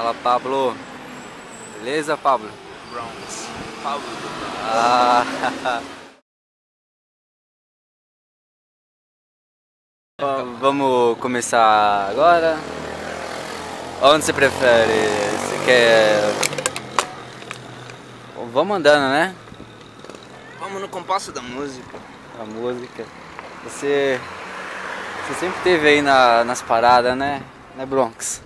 Fala, Pablo. Beleza, Pablo? Bronx. Pablo. Ah. Bom, Vamos começar agora? Onde você prefere? Você quer. Vamos andando, né? Vamos no compasso da música. A música. Você. Você sempre teve aí na- nas paradas, né? Né, Bronx?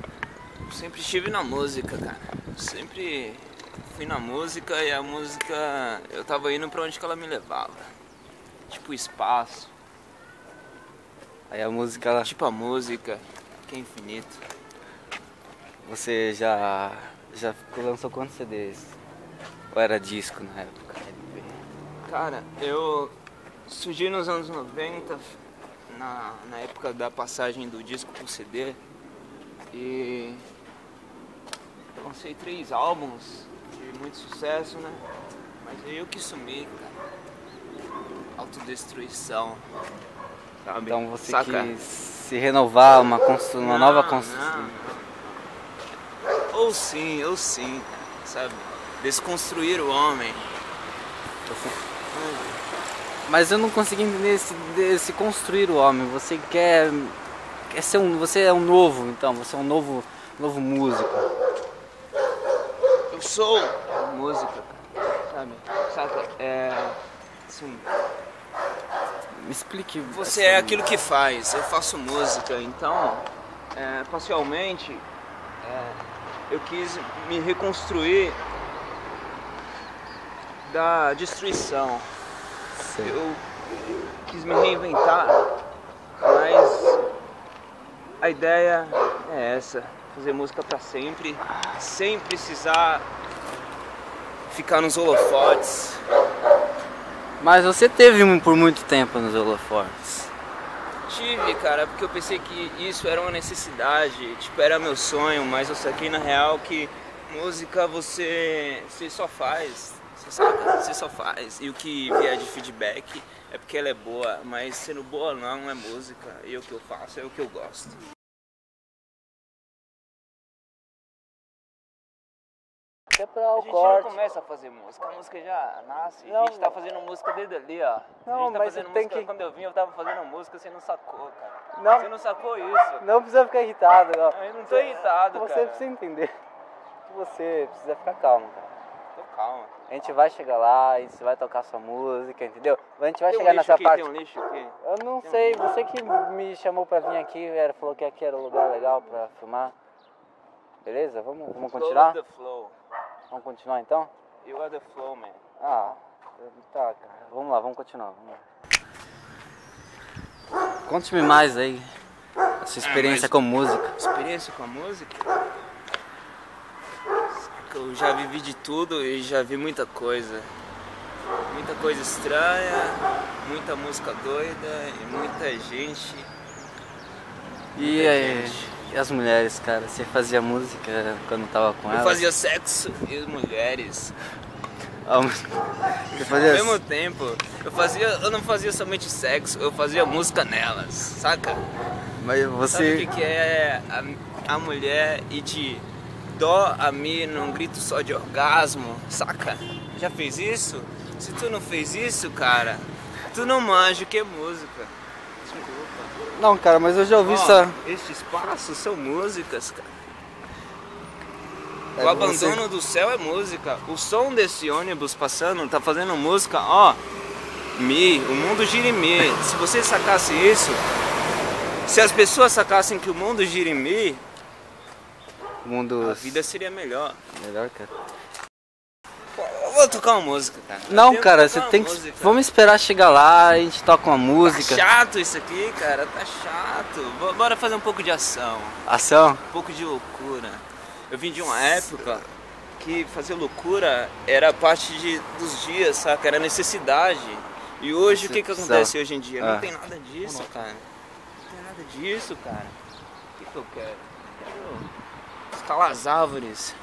Sempre estive na música, cara. Sempre fui na música e a música eu tava indo pra onde que ela me levava. Tipo o espaço, Aí a música, ela- tipo a música, que é infinito. você já. Já lançou quantos CDs? Ou era disco na época? Cara, eu surgi nos anos 90, na, na época da passagem do disco pro CD, e lancei três álbuns de muito sucesso, né? Mas aí eu que sumi, cara. Autodestruição. Sabe? Então você Saca? quis se renovar, uma, constru... uma Não, nova construção. não. Ou sim, ou sim, sabe? Desconstruir o homem. Mas eu não consegui entender esse, esse construir o homem. Você quer, quer ser um. Você é um novo, então, você é um novo, novo músico. Eu sou música, sabe? Saca? É. Assim, Me explique. você assim, é aquilo que faz. Eu faço música, então, é, parcialmente, é, eu quis me reconstruir da destruição. sei. Eu quis me reinventar, mas a ideia é essa, fazer música pra sempre, sem precisar ficar nos holofotes. Mas você teve um por muito tempo nos holofotes. Tive, cara, porque eu pensei que isso era uma necessidade, tipo, era meu sonho, mas eu saquei na real que música você, você só faz, você saca? Você só faz. E o que vier de feedback é porque ela é boa, mas sendo boa não é música. E o que eu faço é o que eu gosto. Até pra A gente não começa a fazer música, a música já nasce. Não, a gente tá fazendo música desde ali, ó. Não, a gente tá mas fazendo você tem música. que- Quando eu vim, eu tava fazendo música, você não sacou, cara. Não. Você não sacou isso. Não precisa ficar irritado, não. Eu não tô irritado, Você cara. precisa entender que você precisa ficar calmo, cara. Tô calma. A gente vai chegar lá, a gente vai tocar sua música, entendeu? A gente vai Tem um chegar lixo nessa aqui, parte. Tem um lixo aqui. Eu não sei, você que me chamou pra vir aqui, era, falou que aqui era um lugar legal pra filmar. Beleza? Vamos, vamos Flow continuar? the flow. Vamos continuar então? You are the flow, man. Ah, tá, cara. Vamos lá, vamos continuar. Vamos lá. Conte-me mais aí. A sua experiência mas- com música. Experiência com a música? Eu já vivi de tudo e já vi muita coisa. Muita coisa estranha, muita música doida e muita gente. E, Muita aí, gente. E as mulheres, cara? Você fazia música quando tava com Eu elas? fazia sexo e as mulheres. Ah, Você Ao fazia... mesmo tempo, eu fazia, eu não fazia somente sexo, eu fazia música nelas, saca? Mas Sabe o você... que, que é a, a mulher ir de dó a mi num grito só de orgasmo, saca? Já fez isso? Se tu não fez isso, cara, tu não manja o que é música. Não, cara, mas eu já ouvi Ó, essa... Este espaço são músicas, cara. É, o abandono do céu é música. O som desse ônibus passando tá fazendo música, ó. Mi, o mundo gira em mi. Se você sacasse isso, se as pessoas sacassem que o mundo gira em mi, O mundo... a vida seria melhor. Melhor, cara. Vou tocar uma música, cara. Não, cara, você tem que... música. Vamos esperar chegar lá, a gente toca uma música. Tá chato isso aqui, cara. Tá chato. Bo- Bora fazer um pouco de ação. Ação? um pouco de loucura. Eu vim de uma época que fazer loucura era parte de, dos dias, saca? Era necessidade. E hoje o que, que acontece hoje em dia? Ah. Não tem nada disso, cara. Não tem nada disso, cara. O que, que eu quero? Eu quero escalar as árvores.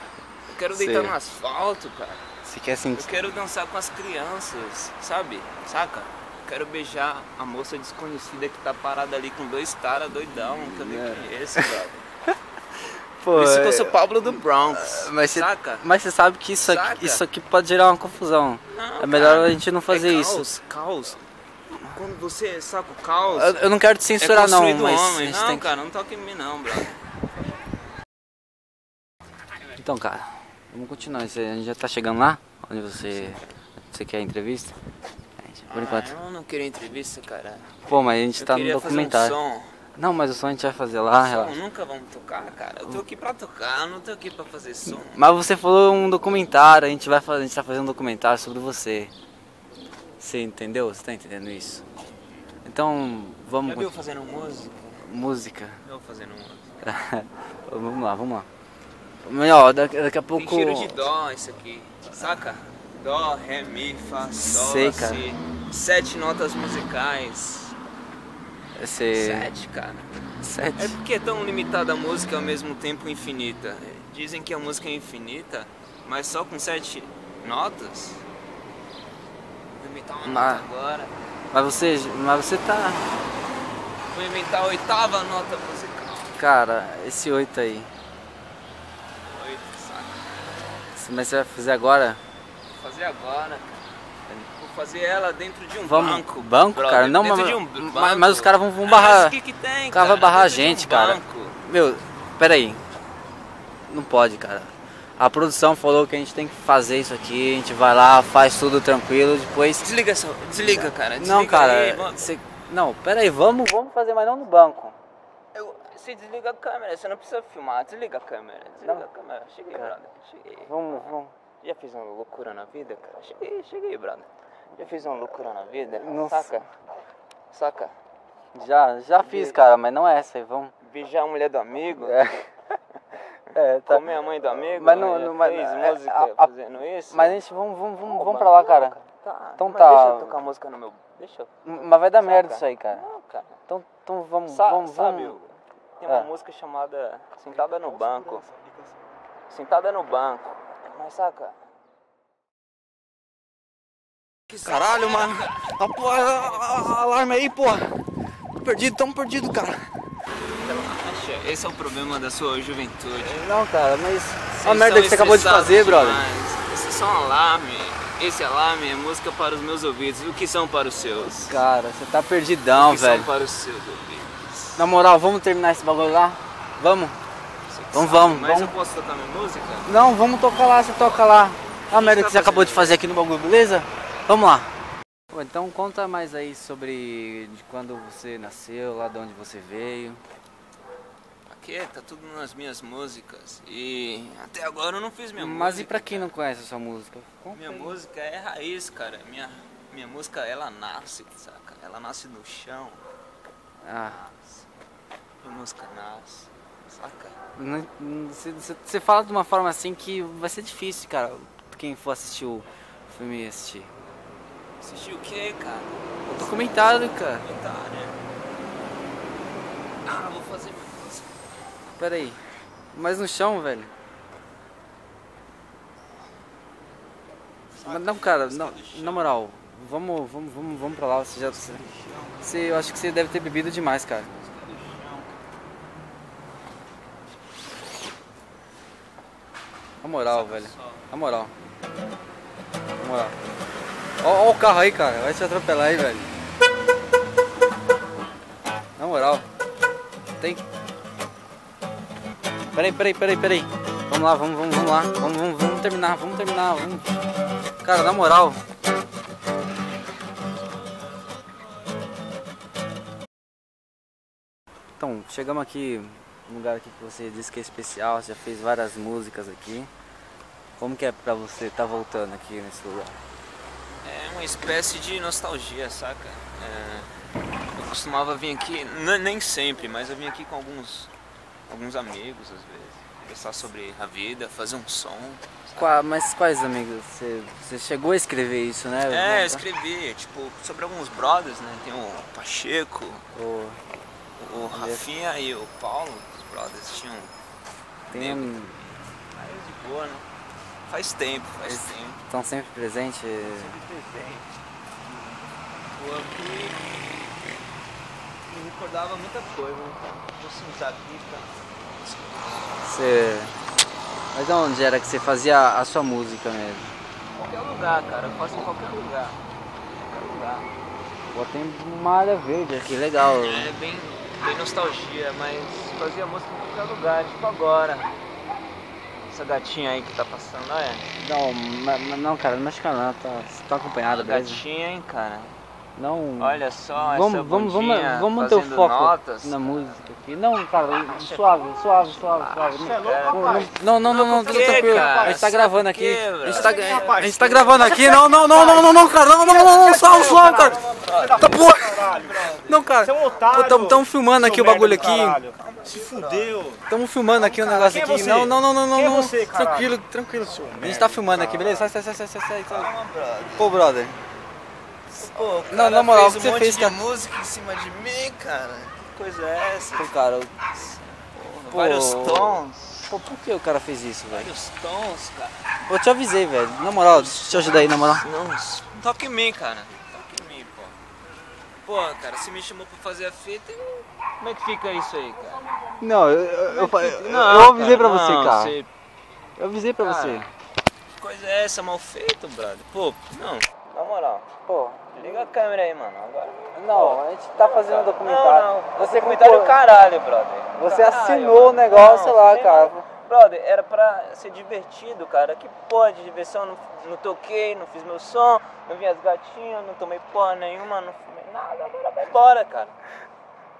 Eu quero deitar Sei. no asfalto, cara. Você quer Eu sentir... quero dançar com as crianças, sabe? Saca? Eu quero beijar a moça desconhecida que tá parada ali com dois caras doidão, que eu nem É. conheço, brother. Pô, Por isso que eu é- sou Pablo do Bronx. Mas você, saca? mas você sabe que isso aqui, isso aqui pode gerar uma confusão. Não, é melhor cara. a gente não fazer é isso. caos, Caos. Quando você saca o caos. Eu, eu não quero te é censurar não, construído mas homem. Não, tem que... cara, não toque em mim não, brother. Então, cara, vamos continuar. Você- A gente já tá chegando lá, onde você, você quer a entrevista? Gente- Por enquanto. Ah, eu não queria entrevista, cara. Pô, mas a gente Eu tá no documentário. Um som. Não, mas o som a gente vai fazer lá, Som relaxa. nunca vamos tocar, cara. Eu tô aqui pra tocar, eu não tô aqui pra fazer som. Mas você falou um documentário, a gente vai fazer, a gente tá fazendo um documentário sobre você. Você entendeu? Você tá entendendo isso? Então, vamos Já viu fazendo música? música. Eu fazendo música. vamos lá, vamos lá. Melhor, daqui, daqui a Tem pouco. cheiro de dó isso aqui, saca? Dó, ré, mi, fá, sol, Sei, cara. si. Sete notas musicais. Você. Sete, cara. Sete. É porque é tão limitada a música e ao mesmo tempo infinita. Dizem que a música é infinita, mas só com sete notas. Vou inventar uma Mas- nota agora. Mas você. Mas você tá. Vou inventar a oitava nota musical. Cara, esse oito aí. Oito, saca? Mas você vai fazer agora? Vou fazer agora, cara. Vou fazer ela dentro de um Vamos. banco. Banco, brother. cara? Não, mas, um mas- mas os caras vão, vão Ah, barrar. o que que tem, O cara vai barrar a Dentro de um gente, cara. Meu, peraí. Não pode, cara. A produção falou que a gente tem que fazer isso aqui, a gente vai lá, faz tudo tranquilo, depois. Desliga, essa, desliga, cara. Desliga Não, cara, aí, você- Não, peraí, vamos, vamos fazer, mas não no banco. Você desliga a câmera, você não precisa filmar. Desliga a câmera. Desliga Não. a câmera. Cheguei, Cara. brother. Cheguei. Vamos, vamos. Já fiz uma loucura na vida, cara? Cheguei, cheguei, brother. Já fiz uma loucura na vida? Nossa. Saca? Saca? Já, já fiz, cara, mas não é essa aí, vamos. Beijar a mulher do amigo? É. É, tá. Comer a mãe do amigo? Mas não- não- mas- fez é, música a- a- fazendo isso? Mas a gente vamos, vamos, vamos, Pô, vamos pra lá, cara. Tá. Então tá. Deixa eu tocar música no meu... Deixa eu... Mas vai dar merda Saca? isso aí, cara. Não, cara. Então, então vamos, Sa vamos, sabe, vamos. Tem uma É. música chamada Sentada no Banco. Sentada no Banco. Mas saca? Caralho, mano. A porra, alarme aí, porra. Perdido, tamo perdido, cara. Relaxa, esse é o problema da sua juventude. Não, cara, mas. Vocês A merda que você acabou de fazer, brother. demais. Esse é só um alarme. Esse alarme é música para os meus ouvidos. O que são para os seus? Cara, você tá perdidão, o que velho. são para os seus ouvidos? Na moral, vamos terminar esse bagulho lá? Vamos? Que Vamos, Mas vamos. eu posso tocar minha música? Não, vamos tocar lá, você toca lá. A merda tá que você acabou de fazer aqui no bagulho, beleza? Vamos lá. Pô, Então conta mais aí sobre de quando você nasceu, lá de onde você veio. Aqui tá tudo nas minhas músicas. E até agora eu não fiz minha Mas música. e pra quem não conhece a sua música? Conta Minha aí. música é raiz, cara. Minha, minha música, ela nasce, saca? Ela nasce no chão. Ah, música nasce, saca? você- fala de uma forma assim que vai ser difícil, cara. Quem for assistir o filme assistir. Assistiu o quê, cara? O documentário, cara. Tá, né? Ah, vou fazer minha música. Pera aí. Mas no chão, velho. Mas não, cara, não, na moral, vamos, vamos, vamos, vamos pra lá. Você já. Você, você- eu acho que você deve ter bebido demais, cara. Na moral, velho. Na moral. Na moral. Ó, ó o carro aí, cara. Vai te atropelar aí, velho. Na moral. Tem. Peraí, peraí, peraí, peraí. Vamos lá, vamos, vamos, vamos lá. Vamos, vamos, vamos terminar, vamos terminar. Vamos. Cara, na moral. Então, chegamos aqui num lugar aqui que você disse que é especial, você já fez várias músicas aqui. Como que é pra você estar voltando aqui nesse lugar? É uma espécie de nostalgia, saca? É, eu costumava vir aqui, nem sempre, mas eu vim aqui com alguns, alguns amigos às vezes. Conversar sobre a vida, fazer um som. Qua- mas quais amigos? Você, você chegou a escrever isso, né? É, eu escrevi, tipo, sobre alguns brothers, né? Tem o Pacheco, O- o Rafinha e o Paulo, os brothers tinham. tem um, Aí eu de boa, né? Faz tempo, faz tempo. estão sempre presentes. Sempre presente. Pô, aqui me recordava muita coisa. né? Sentar aqui pra Você. Mas onde era que você fazia a sua música mesmo? Qualquer lugar, cara. Eu faço em qualquer lugar. Qualquer lugar. Pô, tem uma área verde aqui, legal. É bem, bem nostalgia, mas fazia música em qualquer lugar, tipo agora. Essa gatinha aí que tá passando, olha. Não, ma- ma- não, cara, não mexe não, tá, você tá acompanhada, beleza? Gatinha, hein, cara. Não. Olha só, vamos, essa vamos, vamos, vamos manter o fazendo foco notas. na música aqui. Não, cara, suave, suave, suave, suave. Você é louco, Não, rapaz? não, não, não, não, tudo tranquilo. cara? A gente tá gravando aqui. A gente tá, a gente tá gravando aqui. Não, não, não, não, não, não, cara. Não, não, não, não, não, suave, suave, cara. Tá porra. Não, cara. Você é um otário. Tamo, tamo filmando aqui o bagulho do aqui. caralho. Se fudeu. Tamo filmando aqui o negócio é aqui. Não, não, não, não, não. Quem é não. você, caralho? Tranquilo, tranquilo. A gente tá filmando aqui, beleza? Sai, sai, sai, sai, sai, sai. sai. Pô, brother. Pô, Não, cara na moral, fez o um que você monte fez, de cara? música em cima de mim, cara. Que coisa é essa? Pô, cara. Pô. Vários tons. Pô, por que o cara fez isso, velho? Vários tons, cara. Eu te avisei, velho. Na moral, deixa eu te ajudar aí, na moral. Não, não toque em mim, cara. Toque em mim, pô. Pô, cara, você me chamou pra fazer a fita e... Como é que fica isso aí, cara? Não, eu, eu, eu, Não, eu avisei cara, pra você, não, cara. você- Eu avisei pra Cara, você. Que coisa é essa, mal feito, brother? Pô, não. Na moral, Pô, liga a câmera aí, mano, agora. não, a gente tá fazendo um Não, documentário. não. Você documentário concor- caralho, brother. Você Caralho, assinou o mano. negócio Não, lá, cara. Brother, era pra ser divertido, cara. Que porra de diversão? Não, não toquei, não fiz meu som, não vi as gatinhas, não tomei porra nenhuma, não nada. Agora vai embora, cara.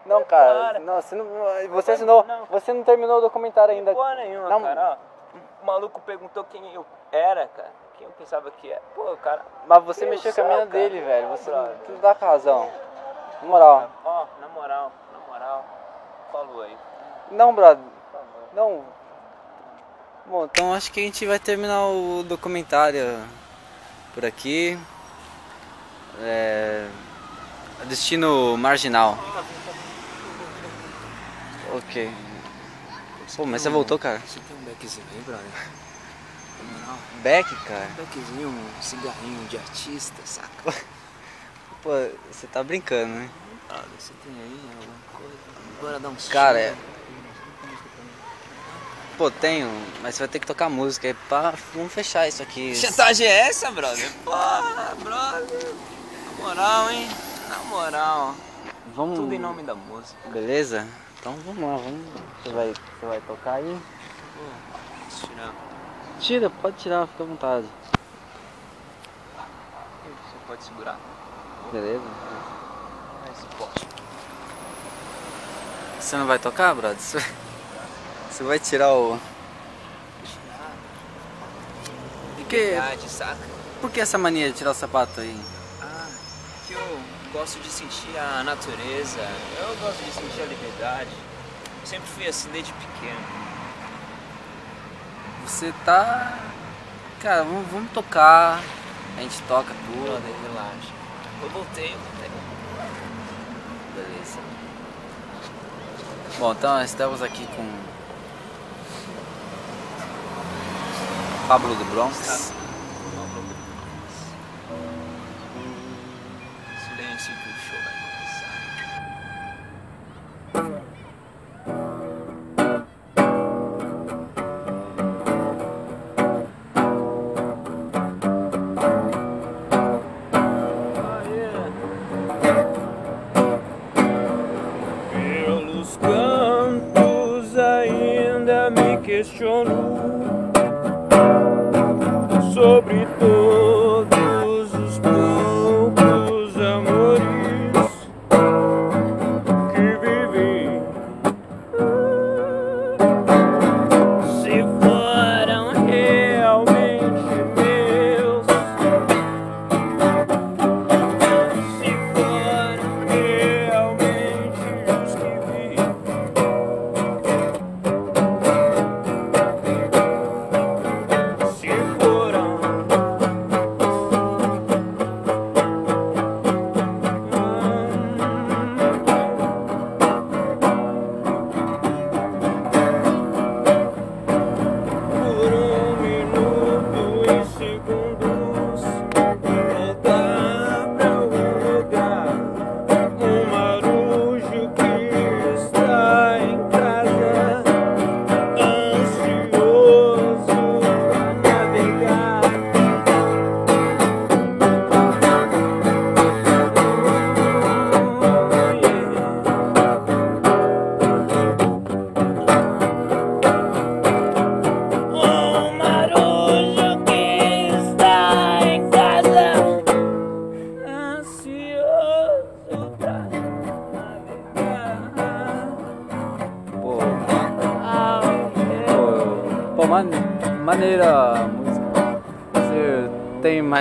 Não, cara, não, você não. Você assinou. Não. Você não terminou o documentário ainda. porra nenhuma, Não. cara. Ó, o maluco perguntou quem eu era, cara. Quem eu pensava que era. Pô, cara. Mas você Eu mexeu com a mina cara. dele, velho. Você não, tu dá com razão. Na moral. Ó, na moral, na moral. Falou aí. Não, brother. Não. Bom, então acho que a gente vai terminar o documentário por aqui. É... Destino marginal. Ok. Pô, mas você voltou, cara? Você tem um beckzinho aí, brother? Back, cara. um beckzinho, um cigarrinho de artista, saca? Pô, você tá brincando, né? Brother, você tem aí alguma coisa? Bora dar um Cara, é- Pô, tenho, mas você vai ter que tocar música aí pra. Vamos fechar isso aqui. Chantagem é essa, brother? Porra, brother. Na moral, hein? Na moral. Vamos. Tudo em nome da música. Beleza? Então vamos lá, vamos. Você vai, você vai tocar aí? Posso tirar. Tira, pode tirar, fica à vontade. Você pode segurar. Beleza? Esse pote. Você não vai tocar, brother? Você vai tirar o. Por que, Verdade, saca? por que essa mania de tirar o sapato aí? Eu gosto de sentir a natureza, eu gosto de sentir a liberdade. Sempre fui assim desde pequeno. Você tá. Cara, vamos, vamos tocar. A gente toca tudo. Brother, relaxa. Eu voltei, eu voltei. Beleza. Bom, então estamos aqui com Pablo do Bronx. Silêncio que o show vai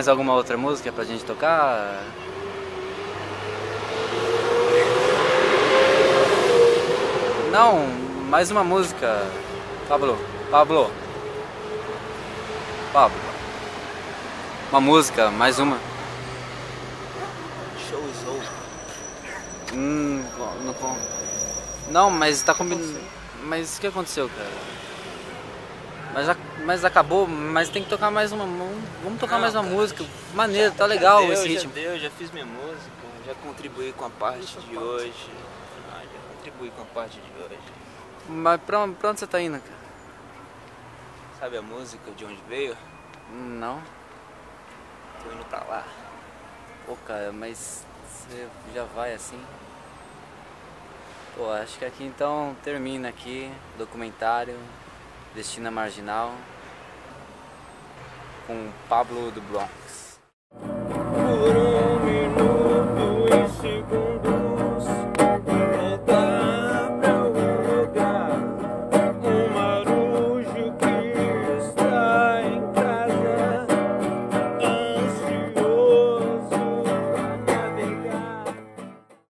mais alguma outra música pra gente tocar? Não, mais uma música. Pablo, Pablo. Pablo. Uma música, mais uma. Show is over. Hum, não, não, mas tá combinando. Mas o que aconteceu, cara? Mas, já, mas acabou, mas tem que tocar mais uma. Vamos tocar Não, mais uma cara. música. Maneiro, tá legal deu, esse já ritmo. deu, já fiz minha música, já contribuí com a parte de hoje. Ah, já contribuí com a parte de hoje. Mas pra, pra onde você tá indo, cara? Sabe a música de onde veio? Não. Tô indo pra lá. Pô, cara, mas você já vai assim? Pô, acho que aqui então termina aqui documentário Destina Marginal com Pablo do Bronx.